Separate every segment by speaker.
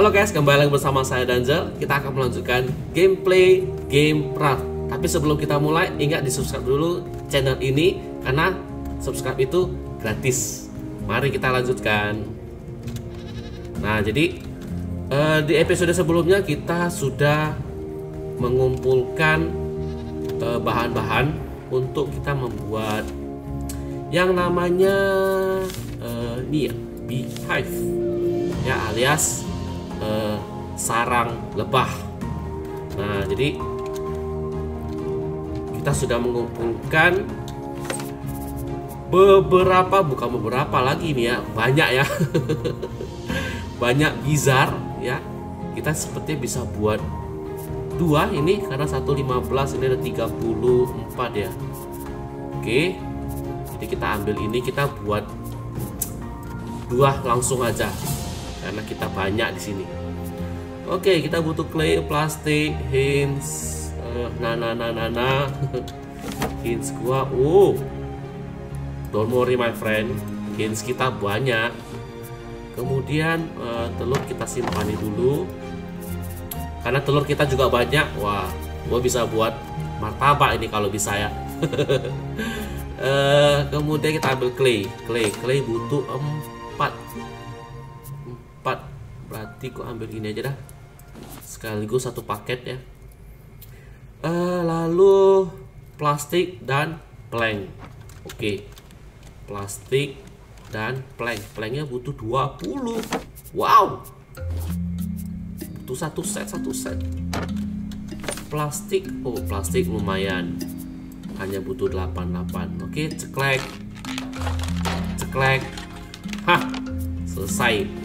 Speaker 1: Halo guys, kembali lagi bersama saya Danzel. Kita akan melanjutkan gameplay game Raft. Tapi sebelum kita mulai, ingat di subscribe dulu channel ini karena subscribe itu gratis. Mari kita lanjutkan. Nah, jadi eh, di episode sebelumnya kita sudah mengumpulkan eh, bahan-bahan untuk kita membuat yang namanya eh, ini ya, beehive ya alias eh, sarang lebah. Nah, jadi kita sudah mengumpulkan beberapa bukan beberapa lagi nih ya, banyak ya. banyak bizar ya. Kita sepertinya bisa buat dua ini karena 115 ini ada 34 ya. Oke. Jadi kita ambil ini kita buat dua langsung aja karena kita banyak di sini. Oke, kita butuh clay, plastik, hints, uh, nah nah nah nah nah. hints gua, oh, don't worry my friend, hints kita banyak. Kemudian uh, telur kita simpan dulu, karena telur kita juga banyak. Wah, gua bisa buat martabak ini kalau bisa ya. uh, kemudian kita ambil clay, clay, clay butuh empat berarti kok ambil ini aja dah. Sekaligus satu paket ya. Uh, lalu plastik dan plank. Oke. Plastik dan plank. Planknya butuh 20 wow. Butuh satu set satu set. Plastik. Oh plastik lumayan. Hanya butuh 88 oke ceklek. Ceklek. Hah selesai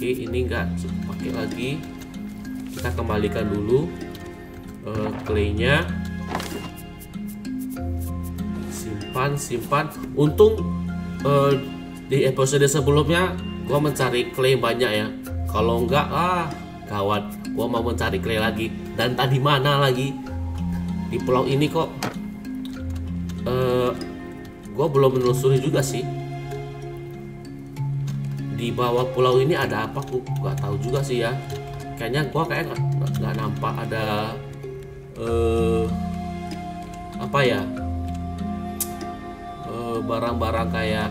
Speaker 1: oke ini enggak pakai lagi. Kita kembalikan dulu uh, claynya. Simpan simpan. Untung uh, di episode sebelumnya gua mencari clay banyak ya. Kalau enggak ah gawat. Gua mau mencari clay lagi. Dan tadi mana lagi? Di pulau ini kok. Uh, gua belum menelusuri juga sih di bawah pulau ini ada apa? Aku nggak tahu juga sih ya. Kayaknya gua kayak nggak nampak ada uh, apa ya? Barang-barang uh, kayak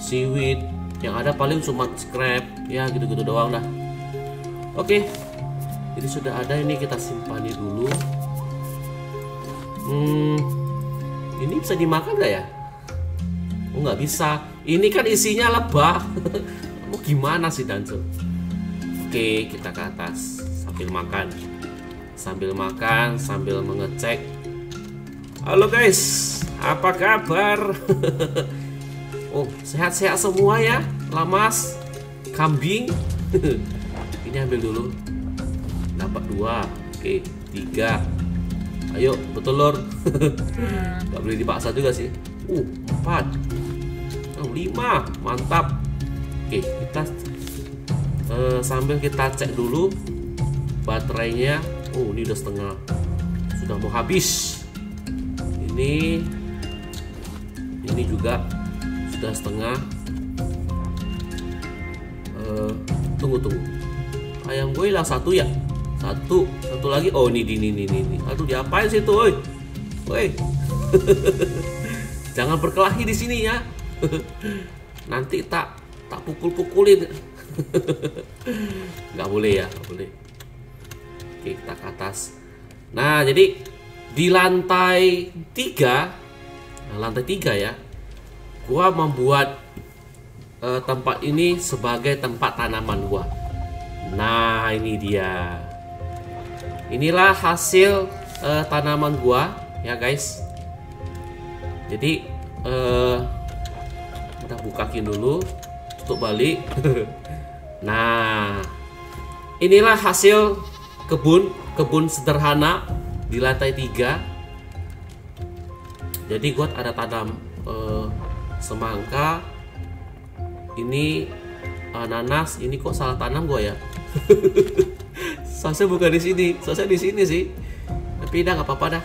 Speaker 1: seaweed yang ada paling cuma scrap ya gitu-gitu doang dah. Oke okay. jadi sudah ada ini kita simpan dulu. Hmm ini bisa dimakan nggak ya? Oh nggak bisa ini kan isinya lebah. Mau gimana sih Danzo oke kita ke atas. Sambil makan. Sambil makan sambil mengecek. Halo guys. Apa kabar? Oh sehat-sehat semua ya lamas? Kambing? Ini ambil dulu. Dapat dua. Oke tiga. Ayo betulur nggak boleh dipaksa juga sih. Uh empat oh, lima mantap. Oke kita uh, sambil kita cek dulu baterainya. Oh ini udah setengah. Sudah mau habis. Ini ini juga sudah setengah. Uh, tunggu tunggu. Ayam gue hilang satu ya? Satu. Satu lagi? Oh ini ini ini ini aduh diapain sih tuh woi? Woi. Jangan berkelahi di sini ya nanti tak tak pukul-pukulin. Nggak boleh ya nggak boleh. Oke kita ke atas. Nah jadi di lantai tiga nah, lantai tiga ya gua membuat uh, tempat ini sebagai tempat tanaman gua. Nah ini dia. Inilah hasil uh, tanaman gua ya guys. Jadi uh, kita bukakin dulu tutup balik. Nah inilah hasil kebun kebun sederhana di lantai tiga. Jadi gue ada tanam uh, semangka. Ini ananas ini kok salah tanam gue ya? Saya bukan di sini. Saya di sini sih. Tapi dah nggak apa-apa dah.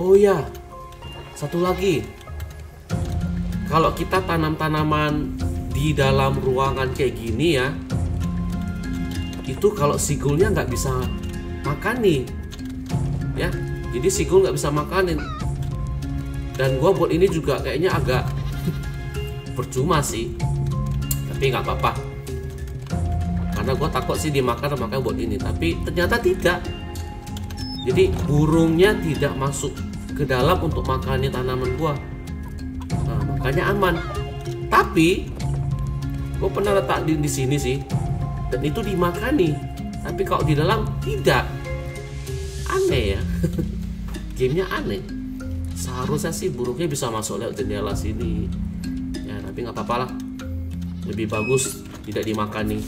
Speaker 1: Oh ya satu lagi kalau kita tanam tanaman di dalam ruangan kayak gini ya itu kalau sigulnya nggak bisa makan nih ya. Jadi sigul nggak bisa makanin dan gua buat ini juga kayaknya agak percuma sih tapi nggak apa-apa. Karena gue takut sih dimakan makanya buat ini. Tapi ternyata tidak. Jadi burungnya tidak masuk ke dalam untuk makannya tanaman gua. nah makanya aman. Tapi gue pernah letak di, di sini sih. Dan itu dimakani. Tapi kalau di dalam tidak. Aneh ya. Gamenya aneh. Seharusnya sih burungnya bisa masuk lewat jendela sini. Ya tapi nggak apa-apa lah. Lebih bagus tidak dimakani.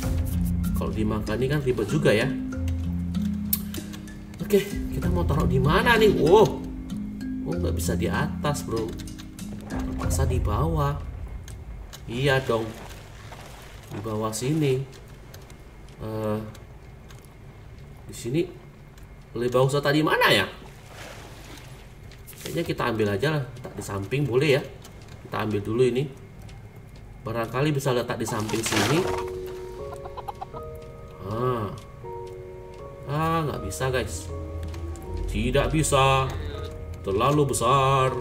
Speaker 1: Kalau dimakani kan ribet juga ya. Oke kita mau taruh di mana nih? Wow. Oh nggak bisa di atas bro terpaksa di bawah? Iya dong. Di bawah sini. Uh, di sini. Lebih bagus letak di mana ya? Kayaknya kita ambil aja lah. Letak di samping boleh ya. Kita ambil dulu ini. Barangkali bisa letak di samping sini. Ah. Ah nggak bisa guys. Tidak bisa. Terlalu besar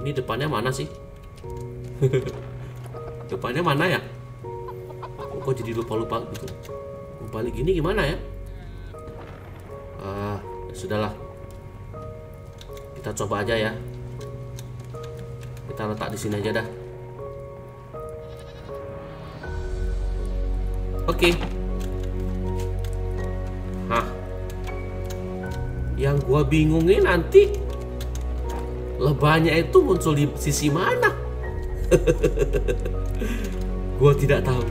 Speaker 1: ini depannya mana sih? Depannya mana ya? Kok jadi lupa-lupa gitu. Balik gini gimana ya? Ah ya sudahlah. Kita coba aja ya. Kita letak di sini aja dah. Oke. Okay. Hah? Yang gua bingungin nanti lebahnya itu muncul di sisi mana? Gua tidak tahu.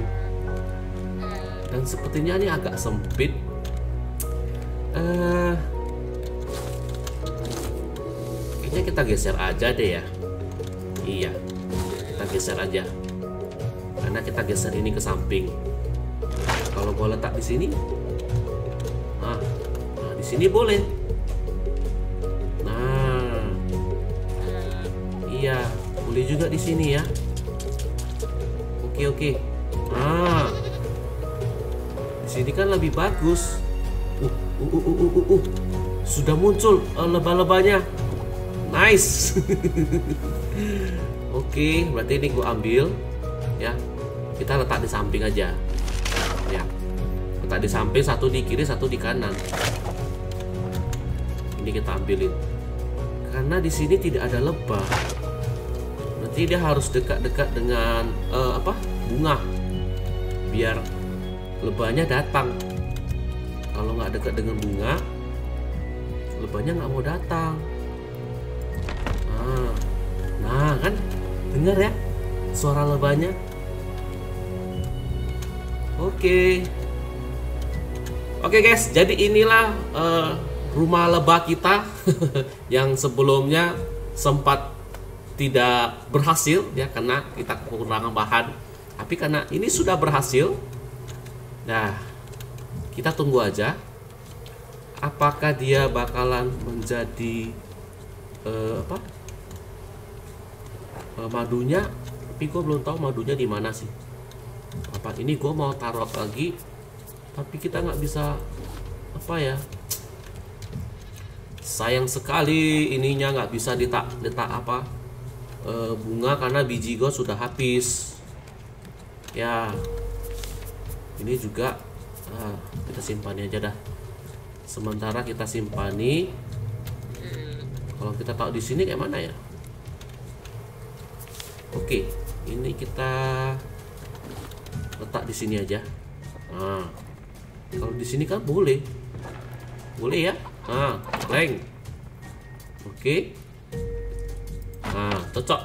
Speaker 1: Dan sepertinya ini agak sempit. Uh, kayaknya kita geser aja deh ya. Iya kita geser aja. Karena kita geser ini ke samping. Kalau gua letak di sini nah, nah di sini boleh iya boleh juga di sini ya. Oke oke. Nah. Di sini kan lebih bagus. Uh uh uh uh uh, uh. sudah muncul uh, lebah-lebahnya nice. Oke berarti ini gua ambil ya. Kita letak di samping aja. Ya. Letak di samping satu di kiri satu di kanan. Ini kita ambilin. Karena di sini tidak ada lebah berarti dia harus dekat-dekat dengan uh, apa? Bunga. Biar lebahnya datang. Kalau nggak dekat dengan bunga lebahnya nggak mau datang. Nah nah kan? Dengar ya suara lebahnya. Oke. Oke guys. Jadi inilah uh, rumah lebah kita yang sebelumnya sempat tidak berhasil ya karena kita kekurangan bahan. Tapi karena ini sudah berhasil nah kita tunggu aja apakah dia bakalan menjadi uh, apa? Uh, madunya tapi gue belum tahu madunya di mana sih. Apa ini gue mau taruh lagi tapi kita nggak bisa apa ya? Sayang sekali ininya nggak bisa ditak ditak apa e, bunga karena biji gue sudah habis. Ya. Ini juga ah, kita simpan aja dah. Sementara kita simpani. Kalau kita tahu di sini kayak mana ya? Oke ini kita letak di sini aja. Nah kalau di sini kan boleh. Boleh ya? Nah leng. Oke. nah cocok.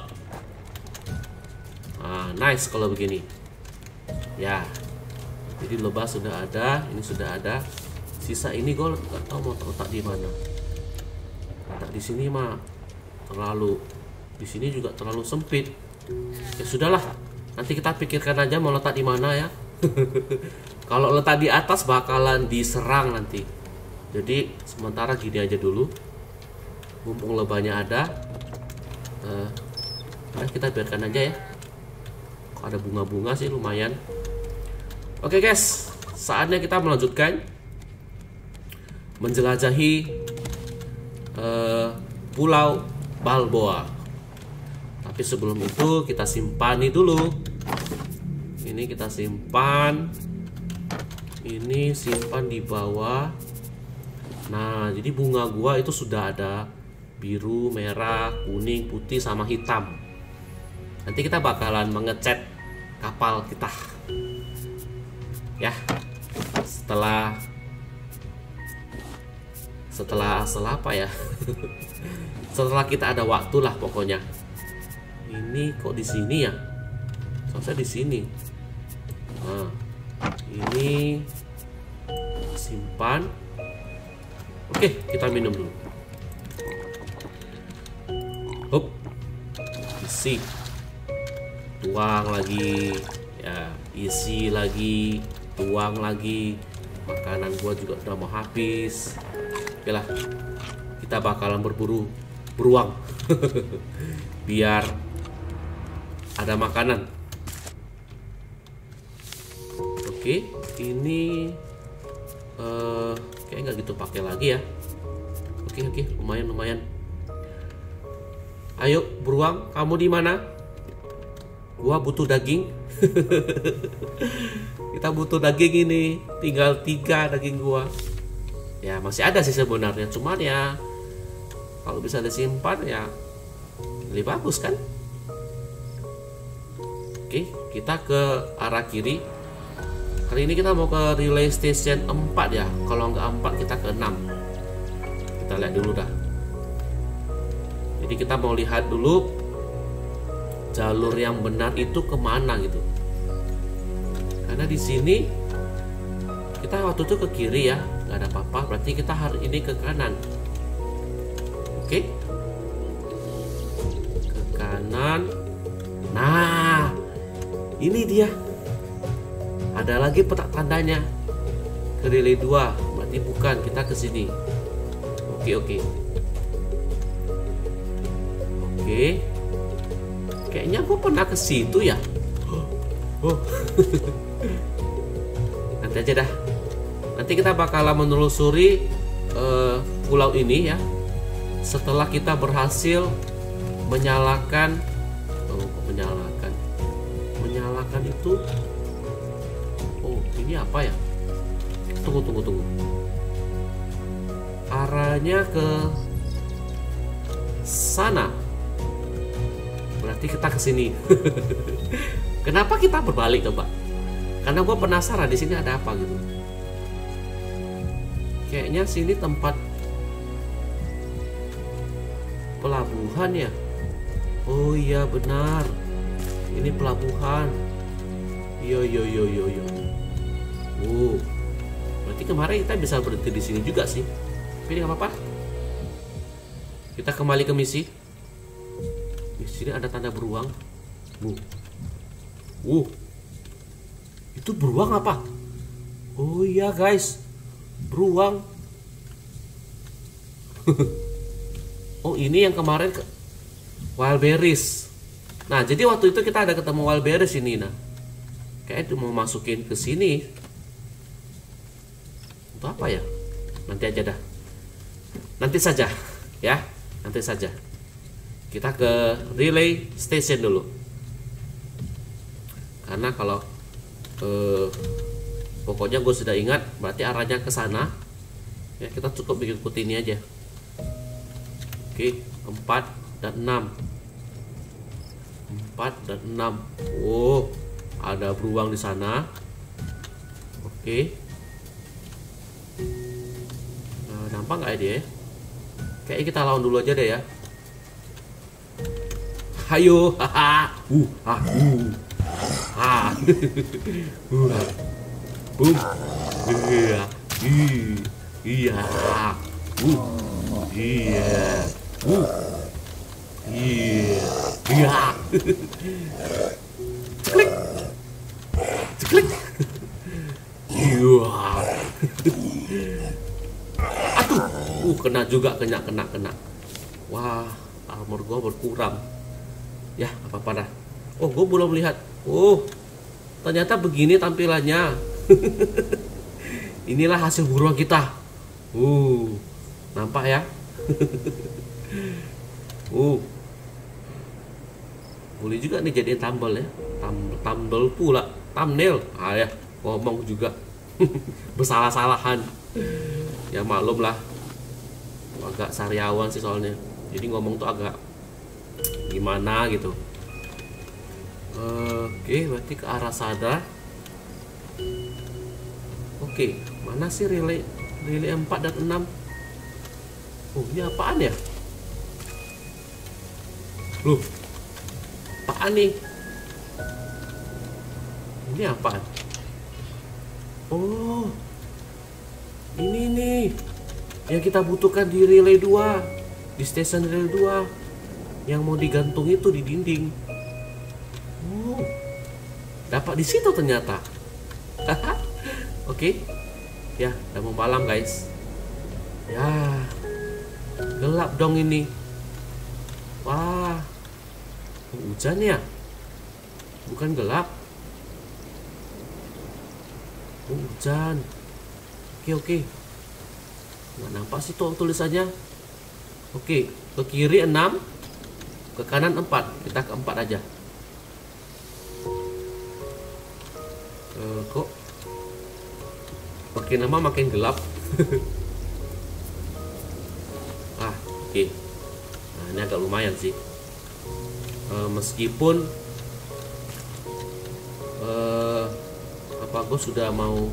Speaker 1: Nah nice kalau begini. Ya. Jadi lebah sudah ada ini sudah ada. Sisa ini gue nggak tahu mau letak di mana. Letak di sini mah terlalu di sini juga terlalu sempit. Ya sudahlah nanti kita pikirkan aja mau letak di mana ya. Kalau letak di atas bakalan diserang nanti. Jadi sementara gini aja dulu. Mumpung lebahnya ada uh, kita biarkan aja ya kok ada bunga-bunga sih lumayan oke guys saatnya kita melanjutkan menjelajahi uh, Pulau Balboa. Tapi sebelum itu kita simpan ini dulu. Ini kita simpan. Ini simpan di bawah. Nah, jadi bunga gua itu sudah ada biru, merah, kuning, putih sama hitam. Nanti kita bakalan mengecat kapal kita. Ya. Setelah setelah setelah apa ya? setelah kita ada waktu lah pokoknya. Ini kok di sini ya? Soalnya di sini. Nah, ini simpan. Oke, kita minum dulu. Hup. Isi. Tuang lagi. Ya, isi lagi. Tuang lagi. Makanan gua juga udah mau habis. Oke lah. Kita bakalan berburu beruang. Biar ada makanan. Oke, ini uh, kayak nggak gitu pakai lagi ya. Oke oke, lumayan lumayan. Ayo beruang, kamu di mana? Gua butuh daging. Kita butuh daging ini. Tinggal tiga daging gua. Ya masih ada sih sebenarnya, cuman ya kalau bisa disimpan ya lebih bagus kan? Oke, kita ke arah kiri. Kali ini kita mau ke relay station 4 ya. Kalau nggak 4 kita ke 6. Kita lihat dulu dah. Jadi kita mau lihat dulu jalur yang benar itu ke mana gitu. Karena di sini kita waktu itu ke kiri ya, nggak ada apa-apa. Berarti kita hari ini ke kanan. Oke? Ke kanan. Nah, ini dia. Ada lagi petak tandanya. Ke 2, berarti bukan kita ke sini. Oke, oke. Oke. Kayaknya gue pernah ke situ ya. Oh. Nanti aja dah. Nanti kita bakalan menelusuri uh, pulau ini ya. Setelah kita berhasil menyalakan oh, menyalakan menyalakan itu oh ini apa ya tunggu tunggu tunggu arahnya ke sana berarti kita ke sini. Kenapa kita berbalik coba? Karena gue penasaran di sini ada apa gitu. Kayaknya sini tempat pelabuhan ya? Oh iya benar. Ini pelabuhan. Yo yo yo yo yo. Oh. Berarti kemarin kita bisa berhenti di sini juga sih. Tapi nggak apa-apa. Kita kembali ke misi sini ada tanda beruang. Uh uh. Itu beruang apa? Oh iya guys. Beruang. Oh ini yang kemarin ke wild berries nah jadi waktu itu kita ada ketemu wild berries ini nah. Kayak itu mau masukin ke sini. Untuk apa ya? Nanti aja dah. Nanti saja ya. Nanti saja kita ke relay station dulu. Karena kalau eh, pokoknya gue sudah ingat berarti arahnya ke sana. Ya kita cukup ikuti ini aja. Oke 4 dan 6 4 dan 6 oh ada beruang di sana. Oke. Nah, nampak nggak ya dia? Kayaknya kita lawan dulu aja deh ya ayo haha. Uh ah uh. Ah uh boom iya iya uh iya. Uh iya. Iya. Ceklik. Ceklik. Iya. Aduh uh kena juga kena kena kena. Wah armor gua berkurang ya apa apa dah. Oh gue belum lihat. Oh ternyata begini tampilannya. Inilah hasil buruan kita. Uh nampak ya? Uh. Boleh juga nih jadiin tambal ya. Tam, tambal pula. Thumbnail. Ah ya. Ngomong juga. Bersalah-salahan. Ya maklum lah. Agak sariawan sih soalnya. Jadi ngomong tuh agak gimana gitu. Oke berarti ke arah sana oke mana sih relay relay 4 dan 6 oh ini apaan ya? Loh apaan nih? Ini apaan? Oh ini nih yang kita butuhkan di relay 2 di stasiun relay 2 yang mau digantung itu di dinding. Oh. Dapat di situ ternyata. Oke. Okay. ya udah mau malam guys. Ya. Gelap dong ini. Wah. Hujan ya? Bukan gelap. Oh, hujan. Oke oke. Nggak nampak sih tuh tulisannya. Oke ke kiri 6 ke kanan 4 kita ke 4 aja. Uh, kok? Makin lama makin gelap. Ah oke. Okay. nah ini agak lumayan sih. Uh, meskipun uh, apa gue sudah mau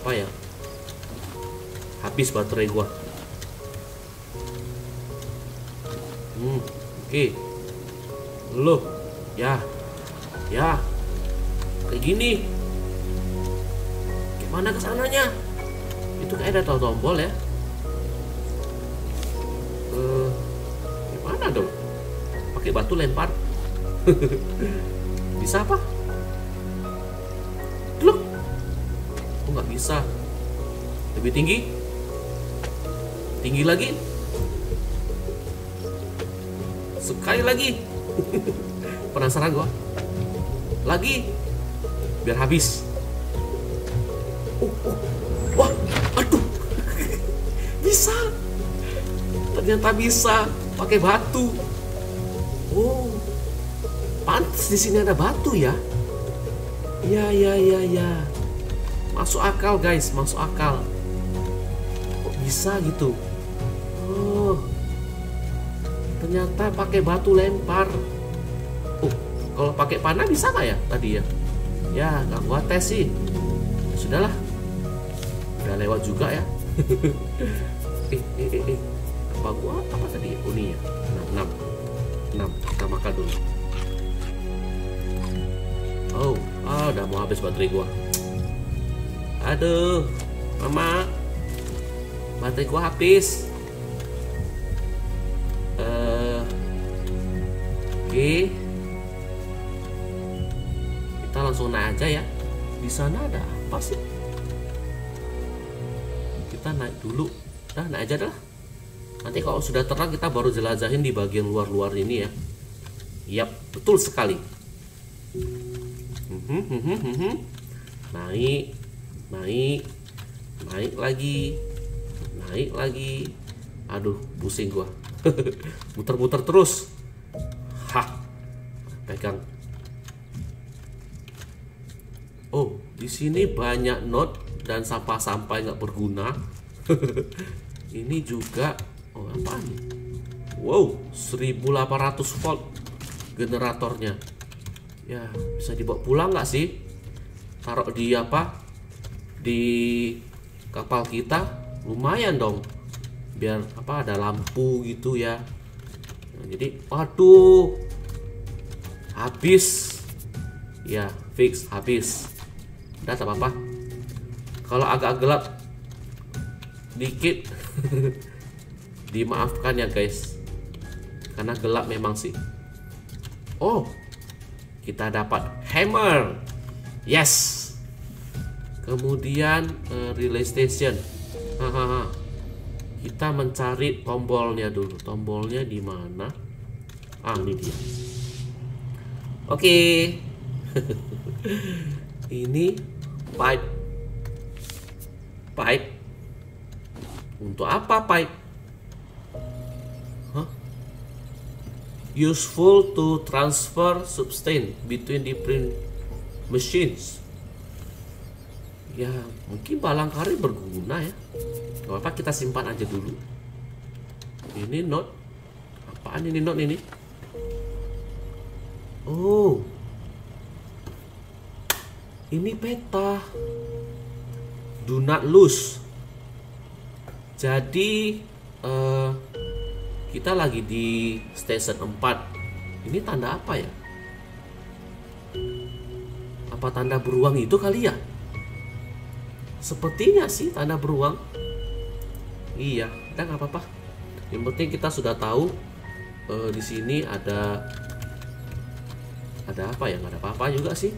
Speaker 1: apa ya habis baterai gua oke. Loh ya. Ya. Kayak gini. Gimana ke sananya? Itu kayak ada tombol ya. Uh, gimana dong? Pakai batu lempar. Bisa apa? Look. kok nggak bisa? Lebih tinggi? Tinggi lagi sekali lagi. Penasaran gua? Lagi. Biar habis. Oh, oh. wah aduh. Bisa. Ternyata bisa. Pakai batu. Oh. Pantas di sini ada batu ya? Ya ya ya ya. Masuk akal guys. Masuk akal. Kok bisa gitu ternyata pakai batu lempar. Oh kalau pakai panah bisa nggak ya tadi ya? Ya nggak gua tes sih. Sudahlah. Udah lewat juga ya. Eh eh eh, eh. apa gua apa tadi? Ya oh ya. Enam. Enam kita makan dulu. Oh ah udah mau habis baterai gua. Aduh mama. Baterai gua habis oke kita langsung naik aja ya di sana ada apa sih kita naik dulu dah naik aja dah nanti kalau sudah terang kita baru jelajahin di bagian luar-luar ini ya Yap, betul sekali. Mhm, mhm, mhm. Naik, naik, naik lagi, naik lagi. Aduh, pusing gua. Muter-muter terus. Oh, di sini banyak not dan sampah-sampah nggak berguna. Ini juga, oh apa nih? Wow, 1800 volt generatornya. Ya bisa dibawa pulang nggak sih? Taruh di apa? Di kapal kita lumayan dong. Biar apa ada lampu gitu ya. Nah, jadi waduh habis ya fix habis udah tak apa-apa kalau agak gelap dikit dimaafkan ya guys karena gelap memang sih Oh, kita dapat hammer. Yes. Kemudian uh, relay station. Hahaha. Kita mencari tombolnya dulu. Tombolnya di mana? Ah, ini dia. Oke. Okay. ini pipe. Pipe? Untuk apa pipe? Hah? Useful to transfer substance between different machines. Ya, mungkin balangkari berguna ya. Gak apa kita simpan aja dulu. Ini note. Apaan ini note ini? Oh. Ini peta. Do not lose. Jadi eh, kita lagi di station 4. Ini tanda apa ya? Apa tanda beruang itu kali ya? Sepertinya sih tanda beruang. Iya, udah nggak apa-apa. Yang penting kita sudah tahu eh, di sini ada ada apa ya? Nggak ada apa-apa juga sih.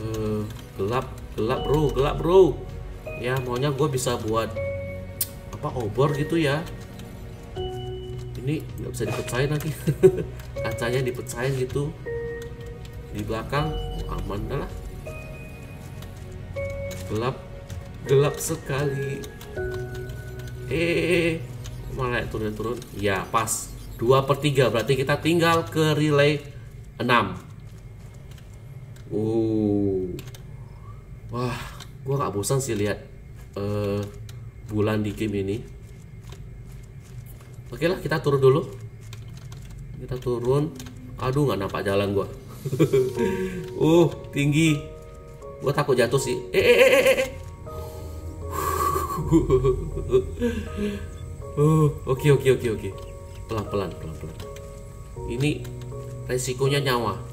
Speaker 1: Eh, gelap, gelap bro, gelap bro. Ya, maunya gue bisa buat apa obor gitu ya. Ini nggak bisa dipecahin lagi. Kacanya dipecahin gitu. Di belakang oh, aman lah. Gelap, gelap sekali. Eh, malah turun-turun. Ya, pas. 2 per 3 berarti kita tinggal ke relay 6. Uh. Wah, gua nggak bosan sih lihat eh, bulan di game ini. Oke lah, kita turun dulu. Kita turun. Aduh, nggak nampak jalan gua. uh, tinggi. Gua takut jatuh sih. Eh, eh, eh, eh, eh. Oh, oke oke oke oke. Pelan-pelan, pelan-pelan. Ini resikonya nyawa.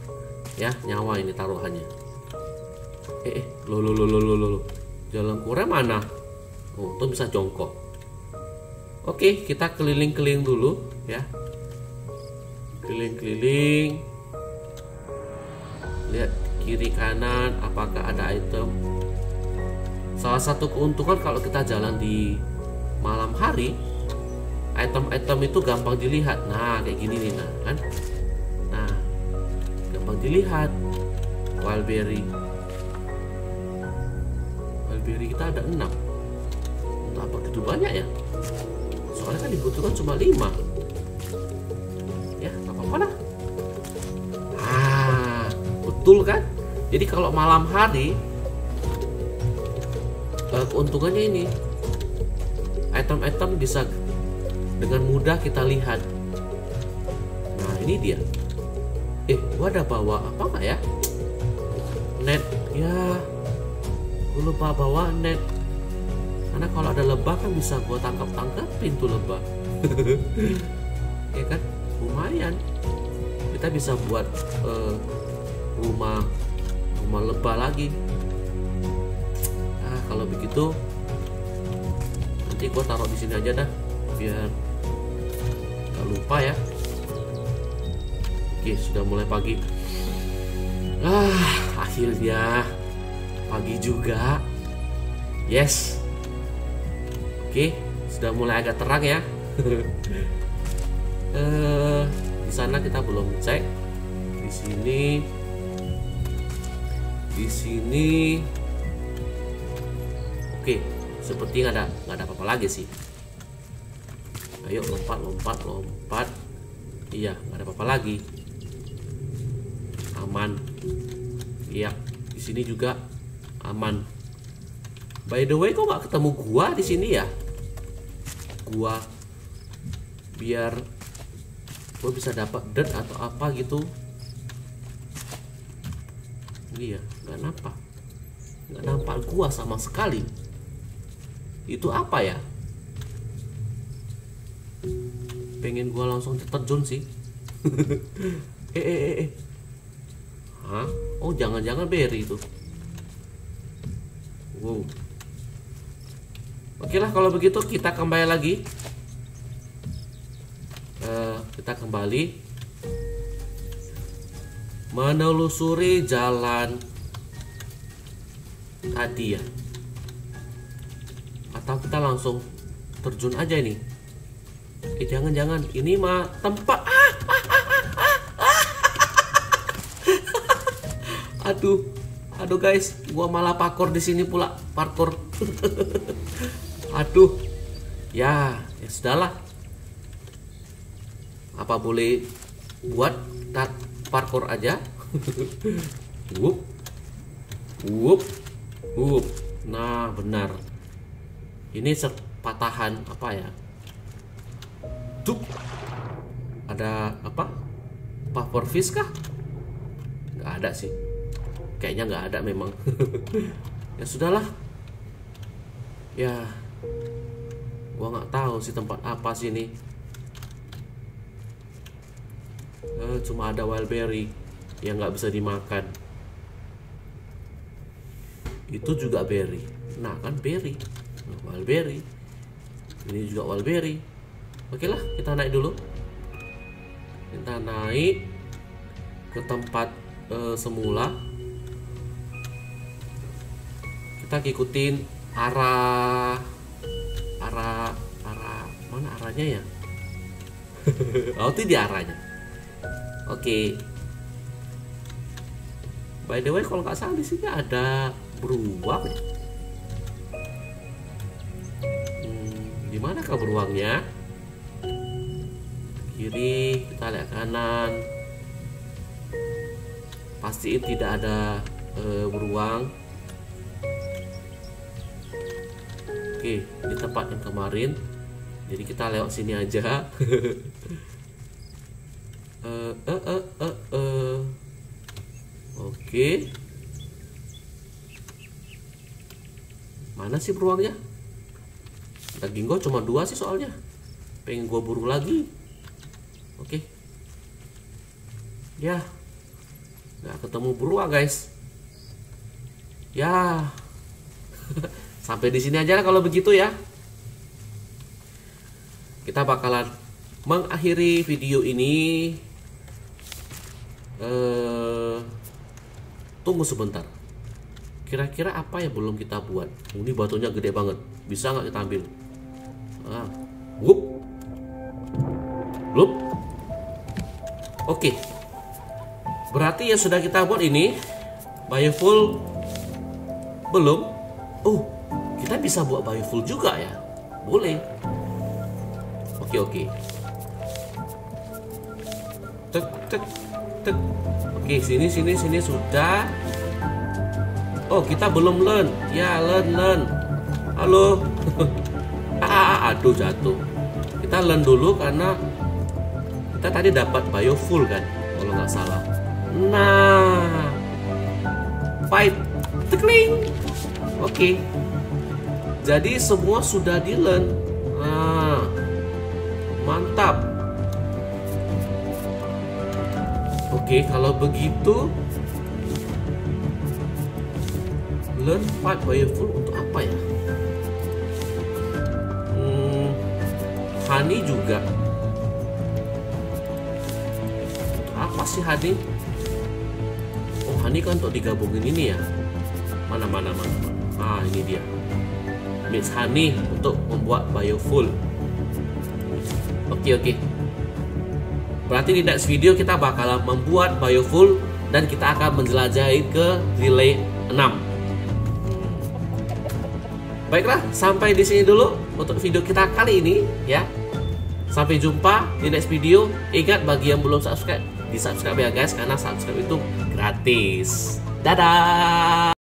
Speaker 1: Ya, nyawa ini taruhannya. Eh, eh, lo lo lo lo lo lo. Jalan kurang mana? Oh, tuh bisa jongkok. Oke, kita keliling-keliling dulu ya. Keliling-keliling. Lihat kiri kanan apakah ada item. Salah satu keuntungan kalau kita jalan di malam hari, item-item itu gampang dilihat. Nah, kayak gini nih, nah, kan? Gampang dilihat. Wildberry. Wildberry kita ada 6. Untuk apa gitu banyak ya? Soalnya kan dibutuhkan cuma 5. Ya, apa-apa lah. Ah, betul kan? Jadi kalau malam hari eh, keuntungannya ini item-item bisa dengan mudah kita lihat. Nah ini dia. Eh, gua ada bawa apa nggak ya? Net, ya. Gua lupa bawa net. Karena kalau ada lebah kan bisa gua tangkap tangkap pintu lebah. ya kan, lumayan. Kita bisa buat eh, rumah rumah lebah lagi. Nah, kalau begitu nanti gua taruh di sini aja dah biar gak lupa ya oke sudah mulai pagi. Ah akhirnya pagi juga. Yes. Oke sudah mulai agak terang ya. Eh di sana kita belum cek. Di sini di sini. Oke seperti nggak ada nggak ada apa-apa lagi sih. Ayo lompat lompat lompat. Iya nggak ada apa-apa lagi aman. Iya di sini juga aman. By the way kok nggak ketemu gua di sini ya? Gua biar gua bisa dapat dirt atau apa gitu. Iya nggak nampak. Nggak nampak gua sama sekali. Itu apa ya? Pengen gua langsung terjun sih. Eh eh eh eh Hah? oh jangan-jangan berry itu? Wow. Oke lah kalau begitu kita kembali lagi. Eh, kita kembali. Menelusuri jalan tadi ya atau kita langsung terjun aja ini. Eh jangan jangan ini mah tempat ah, ah, ah, ah, ah. Aduh Aduh guys, gua malah parkour di sini pula, parkour. Aduh. Ya, ya sudahlah. Apa boleh buat tat parkour aja? Wup. Wup. Wup. Nah, benar. Ini patahan apa ya? Dup. Ada apa? Power fish kah? Nggak ada sih kayaknya nggak ada memang. Ya sudahlah. Ya gua nggak tahu sih tempat apa sih ini. Eh, cuma ada wild berry yang nggak bisa dimakan. Itu juga berry. Nah kan berry. Nah, wild berry. Ini juga wild berry. Oke lah kita naik dulu. Kita naik ke tempat uh, semula kita ikutin arah arah arah mana arahnya ya? Oh itu di arahnya oke. Okay. by the way kalau nggak salah di sini ada beruang. Hmm, di kah beruangnya? Kiri kita lihat kanan. Pastiin tidak ada uh, beruang Oke, di tempat yang kemarin. Jadi kita lewat sini aja. uh, uh, uh, uh, uh. Oke. Mana sih beruangnya? Daging gue cuma dua sih soalnya. Pengen gue buru lagi. Oke. Ya. Nggak ketemu beruang guys. Ya. Sampai di sini aja lah kalau begitu ya. Kita bakalan mengakhiri video ini. Uh, tunggu sebentar. Kira-kira apa yang belum kita buat? Ini batunya gede banget. Bisa nggak kita ambil? Ah, wup. Oke. Berarti yang sudah kita buat ini biofuel belum. Oh, kita bisa buat biofuel juga ya. Boleh. Oke oke. Tek tek tek. Oke sini sini sini sudah. Oh kita belum learn. Ya learn learn. Halo. Ah, ah, ah, aduh jatuh. Kita learn dulu karena kita tadi dapat biofuel kan kalau nggak salah. Nah. Pipe tekling oke. okay. Jadi semua sudah di learn. Nah, mantap. Oke, kalau begitu learn fight full untuk apa ya? Hmm, honey juga. Apa sih honey? Oh, honey kan untuk digabungin ini ya. Mana mana mana mana. Ah, ini dia mix honey untuk membuat biofuel oke okay, oke berarti di next video kita bakalan membuat biofuel dan kita akan menjelajahi ke relay 6 baiklah sampai di sini dulu untuk video kita kali ini ya. Sampai jumpa di next video. Ingat bagi yang belum subscribe di subscribe ya guys karena subscribe itu gratis. Dadah